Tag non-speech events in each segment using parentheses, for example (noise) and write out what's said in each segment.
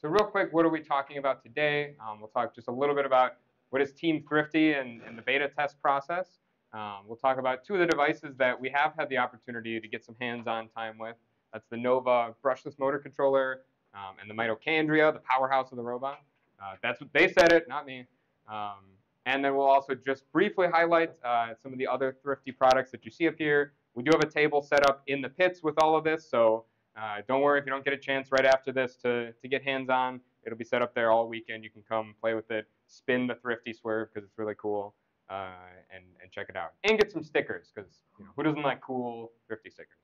so real quick, what are we talking about today? Um, we'll talk just a little bit about what is Team Thrifty and, and the beta test process. Um, we'll talk about two of the devices that we have had the opportunity to get some hands-on time with. That's the Nova brushless motor controller um, and the mitochondria, the powerhouse of the robot. Uh, that's what they said it, not me. Um, and then we'll also just briefly highlight uh, some of the other Thrifty products that you see up here. We do have a table set up in the pits with all of this, so uh, don't worry if you don't get a chance right after this to, to get hands-on. It'll be set up there all weekend. You can come play with it, spin the Thrifty Swerve because it's really cool, uh, and, and check it out. And get some stickers because you know, who doesn't like cool Thrifty stickers?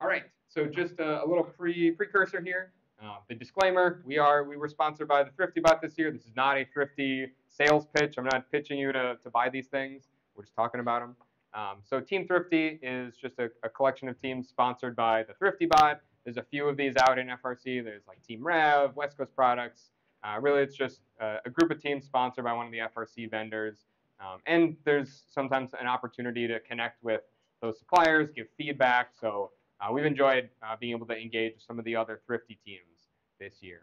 All right, so just a, a little pre precursor here. Uh, the disclaimer: We are we were sponsored by the Thrifty Bot this year. This is not a Thrifty sales pitch. I'm not pitching you to to buy these things. We're just talking about them. Um, so Team Thrifty is just a, a, collection of teams sponsored by the Thrifty Bot. There's a few of these out in FRC. There's like Team Rev, West Coast Products. Uh, really, it's just a, a, group of teams sponsored by one of the FRC vendors. Um, and there's sometimes an opportunity to connect with those suppliers, give feedback. So uh, we've enjoyed uh, being able to engage with some of the other Thrifty teams this year.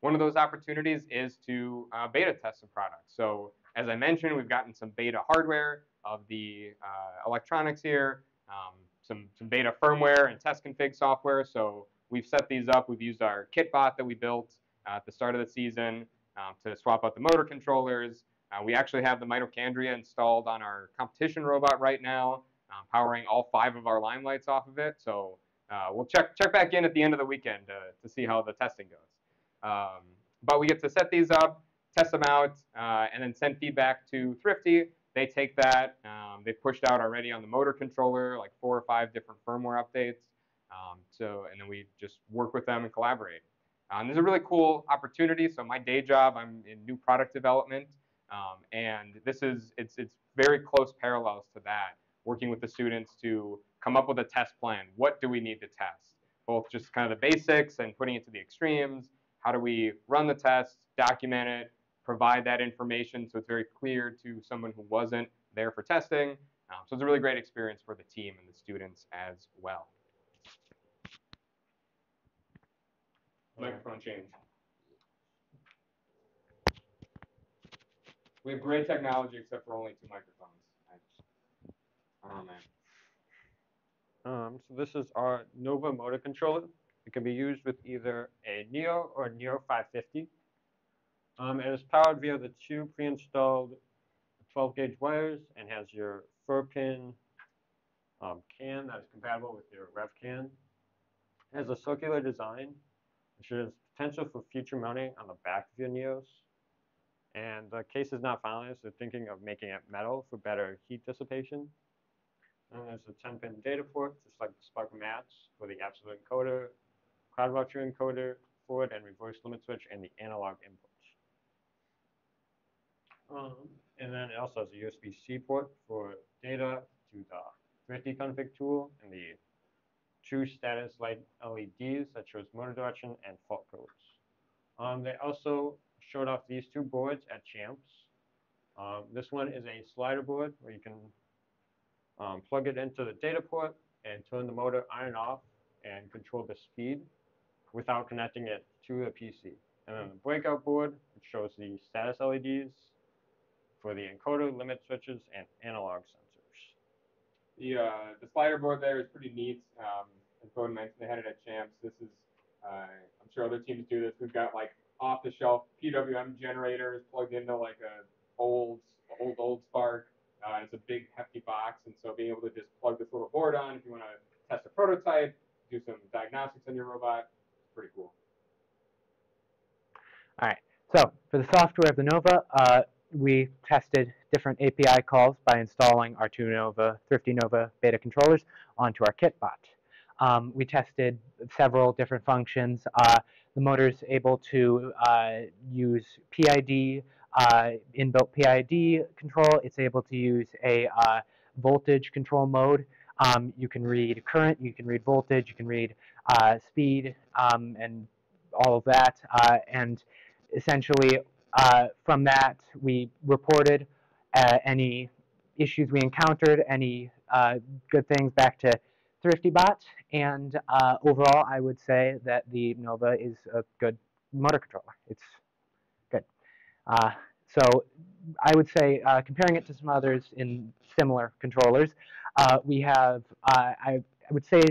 One of those opportunities is to uh, beta test some products. So as I mentioned, we've gotten some beta hardware of the uh, electronics here, um, some, some beta firmware and test config software. So we've set these up. We've used our KitBot that we built at the start of the season um, to swap out the motor controllers. Uh, we actually have the mitochondria installed on our competition robot right now, um, powering all five of our limelights off of it. So uh, we'll check, check back in at the end of the weekend to, to see how the testing goes. Um, but we get to set these up, test them out, uh, and then send feedback to Thrifty. They take that. Um, they've pushed out already on the motor controller like four or five different firmware updates. Um, so, and then we just work with them and collaborate. Um, is a really cool opportunity. So my day job, I'm in new product development, um, and this is it's it's very close parallels to that. Working with the students to come up with a test plan. What do we need to test? Both just kind of the basics and putting it to the extremes. How do we run the test, document it, provide that information so it's very clear to someone who wasn't there for testing. Um, so it's a really great experience for the team and the students as well. Microphone change. We have great technology except for only two microphones. Oh man. Um, so this is our Nova motor controller. It can be used with either a Neo or a Neo 550. Um, it is powered via the two pre-installed 12 gauge wires and has your fur pin um, can that is compatible with your rev can. It has a circular design, which has potential for future mounting on the back of your Neos. And the case is not finalized, They're thinking of making it metal for better heat dissipation. And there's a 10 pin data port, just like the Spark Max for the absolute encoder, vector encoder, forward and reverse limit switch, and the analog input. Um, and then it also has a USB-C port for data to the Thrifty config tool and the true status light LEDs that shows motor direction and fault codes. Um, they also showed off these two boards at Champs. Um, this one is a slider board where you can um, plug it into the data port and turn the motor on and off and control the speed without connecting it to the PC. And then the breakout board, which shows the status LEDs for the encoder, limit switches, and analog sensors. The, uh, the slider board there is pretty neat. Um, as Bowden mentioned, they had it at Champs. This is, uh, I'm sure other teams do this. We've got like off-the-shelf PWM generators plugged into like a old, old, old Spark. Uh, it's a big, hefty box, and so being able to just plug this little board on if you want to test a prototype, do some diagnostics on your robot, it's pretty cool. All right. So for the software of the Nova, uh, we tested different API calls by installing our two Nova, Thrifty Nova beta controllers onto our KitBot. Um, we tested several different functions. Uh, the motor is able to uh, use PID, uh, inbuilt PID control. It's able to use a uh, voltage control mode. Um, you can read current, you can read voltage, you can read uh, speed, um, and all of that. Uh, and essentially, uh, from that, we reported uh, any issues we encountered, any uh, good things back to ThriftyBot, and uh, overall, I would say that the Nova is a good motor controller. It's good. Uh, so I would say, uh, comparing it to some others in similar controllers, we have, I, I, would say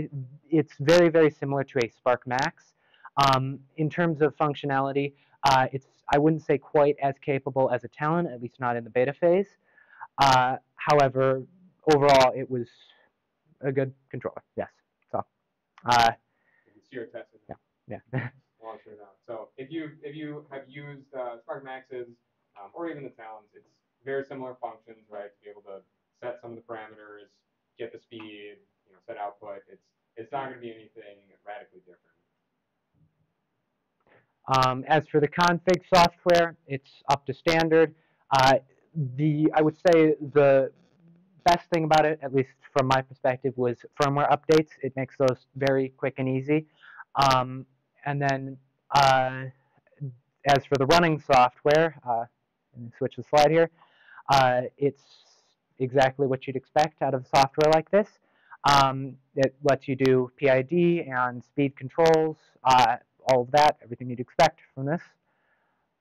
it's very, very similar to a Spark Max. Um, in terms of functionality, uh, it's I wouldn't say quite as capable as a Talon, at least not in the beta phase. Uh, however, overall, it was a good controller. Yes. So. Uh, you can see your testing. Yeah. Yeah. (laughs) Launching it out. So if you if you have used uh, Spark Maxes um, or even the Talons, it's very similar functions, right? To be able to set some of the parameters, get the speed, you know, set output. It's it's not going to be anything radically different. Um, as for the config software, it's up to standard. Uh, the I would say the best thing about it, at least from my perspective, was firmware updates. It makes those very quick and easy. Um, and then uh, as for the running software, uh, switch the slide here, uh, it's exactly what you'd expect out of software like this. Um, it lets you do PID and speed controls, uh, all of that, everything you'd expect from this.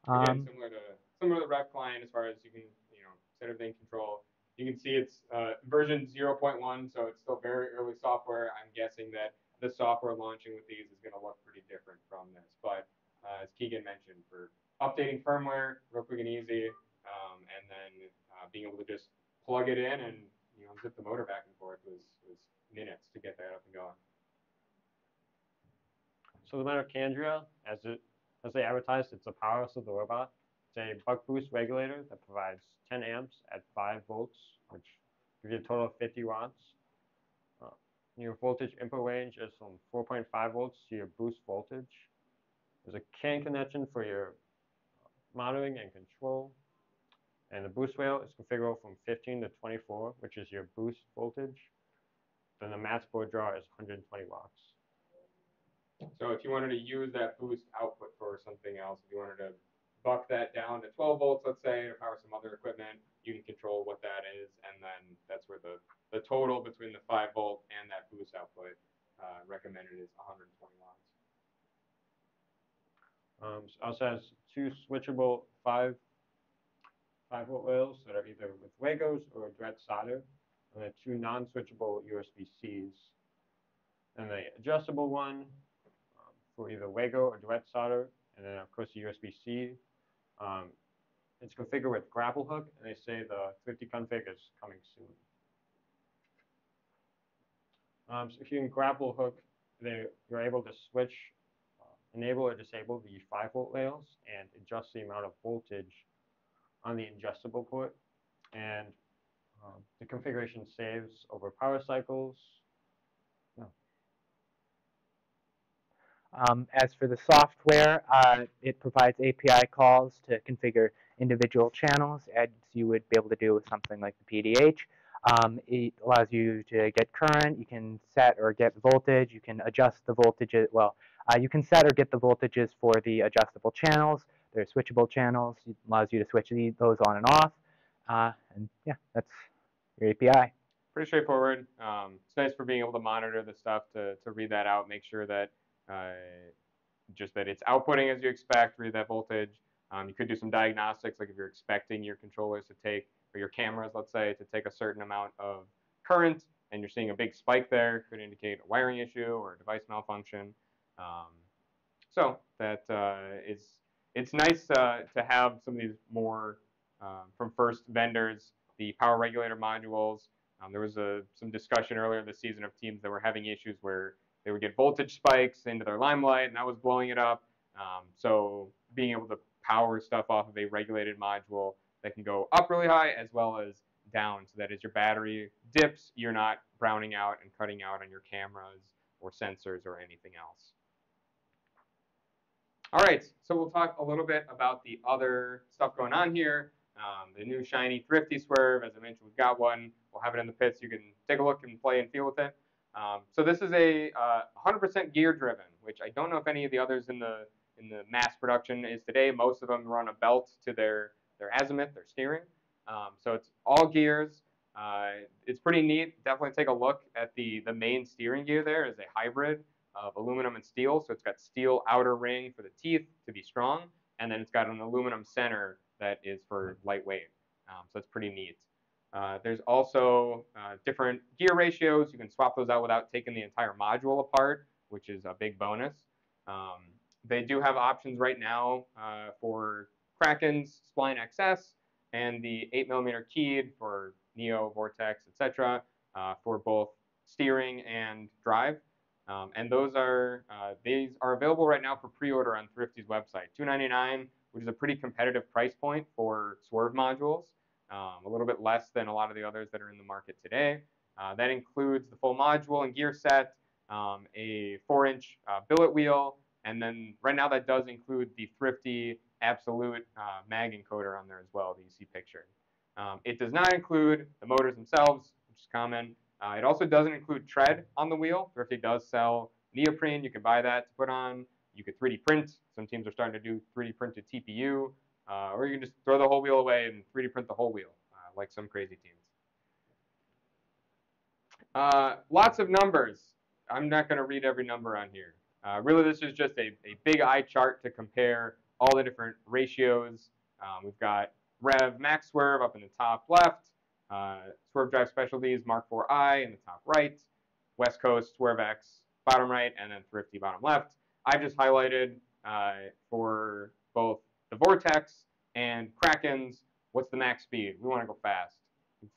Um, Again, similar to similar to the Rev client as far as you can you know set everything control. You can see it's uh, version 0.1, so it's still very early software. I'm guessing that the software launching with these is going to look pretty different from this. But uh, as Keegan mentioned, for updating firmware, real quick and easy, um, and then uh, being able to just plug it in and you know zip the motor back and forth was was minutes to get that up and going. So the mitochondria, as it as they advertised, it's the powerhouse of the robot. It's a buck boost regulator that provides 10 amps at 5 volts, which gives you a total of 50 watts. Uh, your voltage input range is from 4.5 volts to your boost voltage. There's a CAN connection for your monitoring and control. And the boost rail is configurable from 15 to 24, which is your boost voltage. Then the max board draw is 120 watts. So if you wanted to use that boost output for something else, if you wanted to buck that down to 12 volts, let's say, to power some other equipment, you can control what that is, and then that's where the, the total between the 5 volt and that boost output uh, recommended is 120 watts. Um, so also has two switchable 5 5 volt rails that are either with Wagos or direct solder, and then two non-switchable USB-Cs. And the adjustable one for either Wago or direct solder, and then of course the USB-C. Um, it's configured with grapple hook, and they say the Thrifty config is coming soon. Um, so if you can grapple hook, they, you're able to switch, uh, enable or disable the 5 volt rails and adjust the amount of voltage on the adjustable port. And um, the configuration saves over power cycles, Um, as for the software, uh, it provides API calls to configure individual channels as you would be able to do with something like the PDH. Um, it allows you to get current, you can set or get voltage, you can adjust the voltages, well, uh, you can set or get the voltages for the adjustable channels. They're switchable channels, it allows you to switch those on and off. Uh, and yeah, that's your API. Pretty straightforward. Um, it's nice for being able to monitor the stuff to, to read that out, make sure that uh, just that it's outputting as you expect, read that voltage. Um, you could do some diagnostics, like if you're expecting your controllers to take, or your cameras, let's say, to take a certain amount of current, and you're seeing a big spike there, could indicate a wiring issue or a device malfunction. Um, so that uh, is, it's nice uh, to have some of these more um, from first vendors, the power regulator modules. Um, there was a, some discussion earlier this season of teams that were having issues where they would get voltage spikes into their limelight, and that was blowing it up. Um, so being able to power stuff off of a regulated module that can go up really high as well as down, so that as your battery dips, you're not browning out and cutting out on your cameras or sensors or anything else. All right, so we'll talk a little bit about the other stuff going on here. Um, the new shiny Thrifty Swerve, as I mentioned, we've got one. We'll have it in the pits. You can take a look and play and feel with it. Um, so this is a 100% uh, gear driven, which I don't know if any of the others in the in the mass production is today. Most of them run a belt to their their azimuth, their steering. Um, so it's all gears. Uh, it's pretty neat. Definitely take a look at the, the main steering gear there is a hybrid of aluminum and steel. So it's got steel outer ring for the teeth to be strong, and then it's got an aluminum center that is for lightweight. Um, so it's pretty neat. Uh, there's also uh, different gear ratios. You can swap those out without taking the entire module apart, which is a big bonus. Um, they do have options right now uh, for Kraken's Spline XS and the 8mm keyed for Neo, Vortex, etc. Uh, for both steering and drive. Um, and those are uh, these are available right now for pre-order on Thrifty's website. 299, which is a pretty competitive price point for swerve modules, um, a little bit less than a lot of the others that are in the market today. Uh, that includes the full module and gear set, um, a 4-inch uh, billet wheel, and then right now that does include the Thrifty Absolute uh, mag encoder on there as well that you see pictured. Um, it does not include the motors themselves, which is common. Uh, it also doesn't include tread on the wheel. Thrifty does sell neoprene. You can buy that to put on. You could 3D print. Some teams are starting to do 3D printed TPU. Uh, or you can just throw the whole wheel away and 3D print the whole wheel, uh, like some crazy teams. Uh, lots of numbers. I'm not going to read every number on here. Uh, really, this is just a, a big eye chart to compare all the different ratios. Um, we've got Rev Max Swerve up in the top left, uh, Swerve Drive Specialties Mark IV-i in the top right, West Coast Swerve X bottom right, and then Thrifty bottom left. I've just highlighted uh, for both the Vortex and Krakens, what's the max speed? We want to go fast.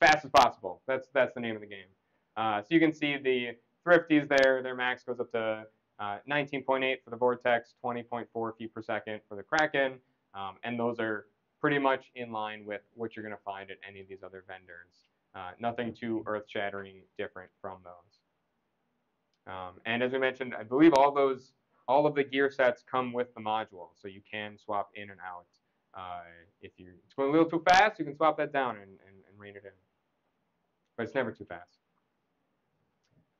Fast as possible. That's, that's the name of the game. Uh, so you can see the Thrifties there, their max goes up to uh, 19.8 for the Vortex, 20.4 feet per second for the Kraken, um, and those are pretty much in line with what you're going to find at any of these other vendors. Uh, nothing too earth-shattering different from those. Um, and as we mentioned, I believe all those, all of the gear sets come with the module, so you can swap in and out. Uh, if you're it's going a little too fast, you can swap that down and, and, and rein it in. But it's never too fast.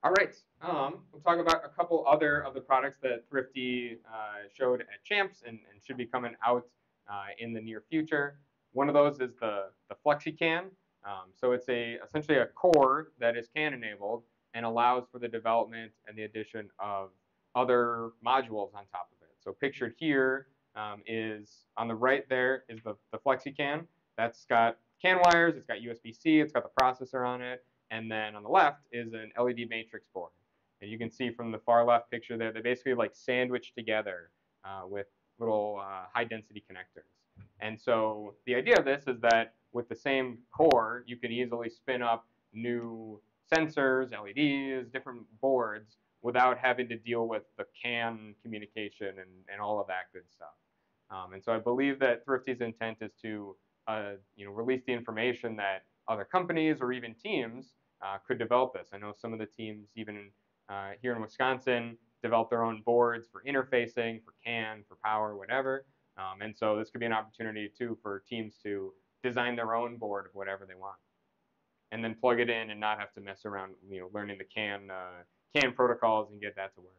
All right, um, we'll talk about a couple other of the products that Thrifty uh, showed at Champs and, and, should be coming out uh, in the near future. One of those is the, the FlexiCan. Um, so it's a essentially a core that is CAN enabled and allows for the development and the addition of other modules on top of it. So pictured here um, is on the right there is the, the FlexiCan. That's got CAN wires, it's got USB-C, it's got the processor on it, and then on the left is an LED matrix board. And you can see from the far left picture there, they're basically like sandwiched together uh, with little uh, high density connectors. And so the idea of this is that with the same core, you can easily spin up new sensors, LEDs, different boards without having to deal with the CAN communication and, and all of that good stuff. Um, and so I believe that Thrifty's intent is to uh, you know, release the information that other companies or even teams uh, could develop this. I know some of the teams, even uh, here in Wisconsin, develop their own boards for interfacing, for CAN, for power, whatever. Um, and so this could be an opportunity too for teams to design their own board of whatever they want, and then plug it in and not have to mess around, you know, learning the CAN uh, CAN protocols and get that to work.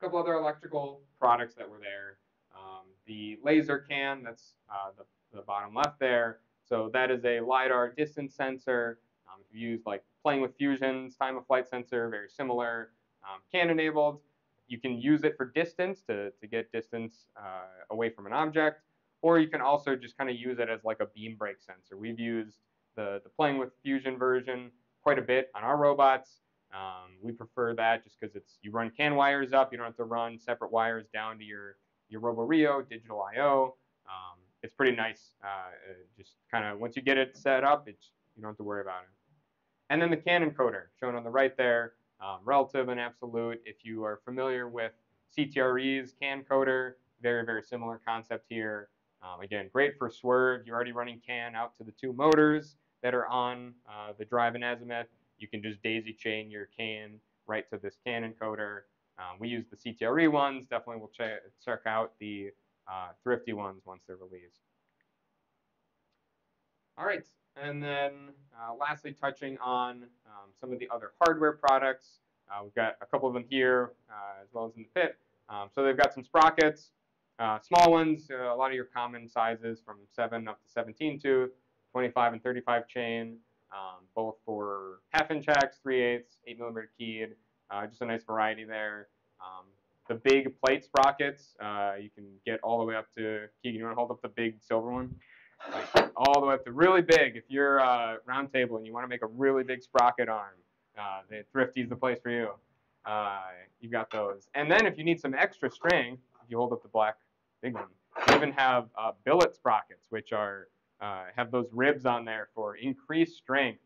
A couple other electrical products that were there. Um, the laser can, that's uh, the, the bottom left there. So that is a LiDAR distance sensor. Um, if you use like playing with fusions, time of flight sensor, very similar, um, CAN enabled. You can use it for distance to, to get distance uh, away from an object, or you can also just kind of use it as like a beam break sensor. We've used the, the playing with fusion version quite a bit on our robots. Um, we prefer that just because it's you run CAN wires up, you don't have to run separate wires down to your your RoboRio digital I/O. Um, it's pretty nice. Uh, uh just kind of once you get it set up, it's you don't have to worry about it. And then the CAN encoder shown on the right there, um, relative and absolute. If you are familiar with CTRE's CANcoder, very very similar concept here. Um, again, great for swerve. You're already running CAN out to the two motors that are on uh, the drive and azimuth. You can just daisy chain your CAN right to this CAN encoder. Um, we use the CTRE ones. Definitely we'll check, check out the uh, thrifty ones once they're released. All right, and then uh, lastly, touching on um, some of the other hardware products. Uh, we've got a couple of them here, uh, as well as in the pit. Um, so they've got some sprockets, uh, small ones, uh, a lot of your common sizes from 7 up to 17 tooth, 25 and 35 chain, um, both for half inch hex, 3 eighths, 8 millimeter keyed. Uh, just a nice variety there. Um, the big plate sprockets, uh, you can get all the way up to, Keegan, you want to hold up the big silver one? Like, all the way up to really big. If you're uh, round table and you want to make a really big sprocket arm, uh, the Thrifty's the place for you. Uh, you've got those. And then if you need some extra strength, if you hold up the black big one, you even have uh, billet sprockets, which are uh, have those ribs on there for increased strength.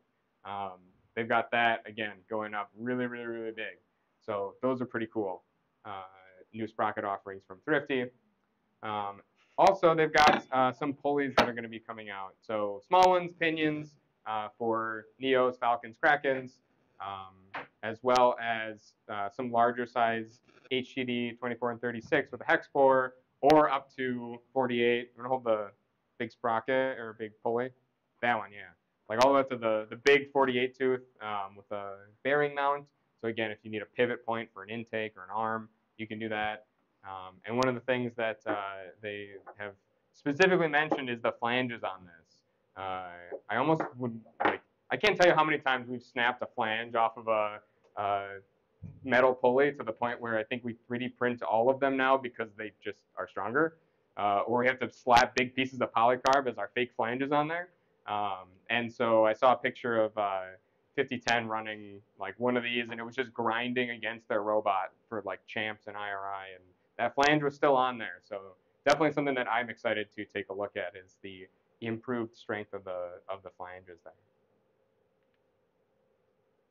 Um, they've got that again going up really, really, really big. So those are pretty cool. Uh, new sprocket offerings from Thrifty. Um, also, they've got uh, some pulleys that are going to be coming out. So small ones, pinions uh, for Neos, Falcons, Krakens, um, as well as uh, some larger size HTD 24 and 36 with a hex bore, or up to 48. I'm going to hold the big sprocket or a big pulley. That one, yeah. Like all the way up to the, the big 48 tooth um, with a bearing mount. So again, if you need a pivot point for an intake or an arm, you can do that. Um, and one of the things that uh, they have specifically mentioned is the flanges on this. Uh, I almost would like, I can't tell you how many times we've snapped a flange off of a, a metal pulley to the point where I think we 3D print all of them now because they just are stronger. Uh, or we have to slap big pieces of polycarb as our fake flanges on there. Um, and so I saw a picture of uh, 5010 running like one of these, and it was just grinding against their robot for like champs and IRI, and that flange was still on there. So definitely something that I'm excited to take a look at is the improved strength of the of the flanges there.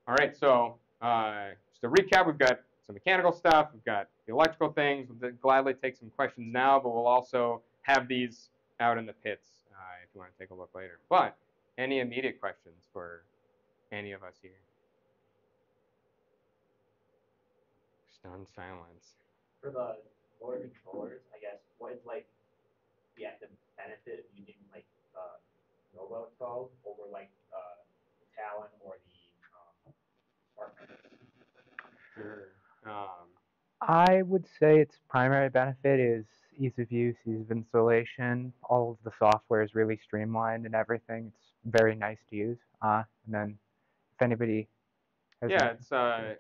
All right, so uh, just to recap, we've got some mechanical stuff, we've got the electrical things. We'll gladly take some questions now, but we'll also have these out in the pits uh, if you want to take a look later. But any immediate questions for any of us here? Stunned silence. For the motor controllers, I guess, what is like the active benefit of using like uh, Nova installed over like uh, Talon or the um, Sure. Um, I would say its primary benefit is ease of use, ease of installation. All of the software is really streamlined and everything. It's very nice to use. Uh, and then if anybody has yeah, it's uh,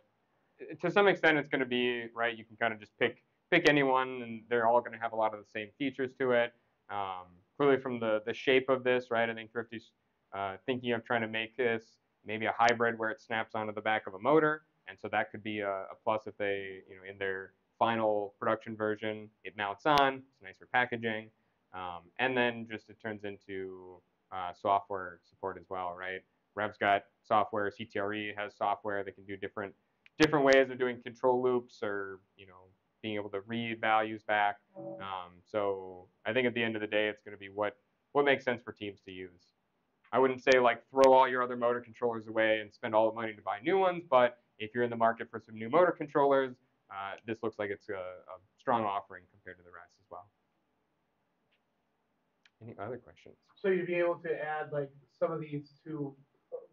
to some extent it's going to be right. You can kind of just pick pick anyone, and they're all going to have a lot of the same features to it. Um, clearly, from the the shape of this, right? I think Thrifty's uh, thinking of trying to make this maybe a hybrid where it snaps onto the back of a motor, and so that could be a, a plus if they, you know, in their final production version, it mounts on. It's nice for packaging, um, and then just it turns into uh, software support as well, right? Rev's got software. CTRE has software that can do different different ways of doing control loops or you know being able to read values back. Um, so I think at the end of the day, it's going to be what what makes sense for teams to use. I wouldn't say like throw all your other motor controllers away and spend all the money to buy new ones, but if you're in the market for some new motor controllers, uh, this looks like it's a, a strong offering compared to the rest as well. Any other questions? So you'd be able to add like some of these to,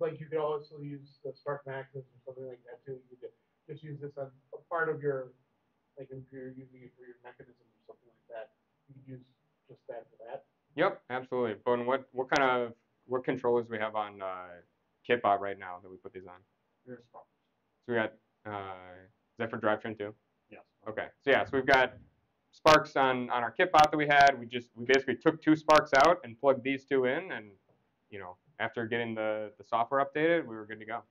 like you could also use the Spark Maxes or something like that too. You could just use this on a part of your, like if you're using it for your mechanism or something like that, you could use just that for that. Yep, absolutely. But what what kind of what controllers do we have on uh, Kitbot right now that we put these on? Here's Spark. So we got uh, is that for drivetrain too? Yes. Okay, so yeah, so we've got Sparks on on our Kitbot that we had. We just we basically took two Sparks out and plugged these two in, and you know after getting the the software updated, we were good to go.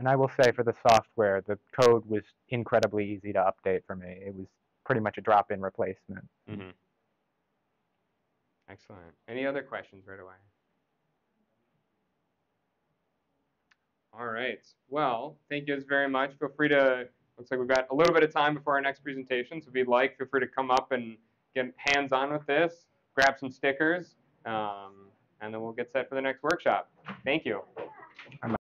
And I will say for the software, the code was incredibly easy to update for me. It was pretty much a drop-in replacement. Mm-hmm. Excellent. Any other questions right away? All right. Well, thank you guys very much. Feel free to, looks like we've got a little bit of time before our next presentation. So if you'd like, feel free to come up and get hands-on with this, grab some stickers, um, and then we'll get set for the next workshop. Thank you.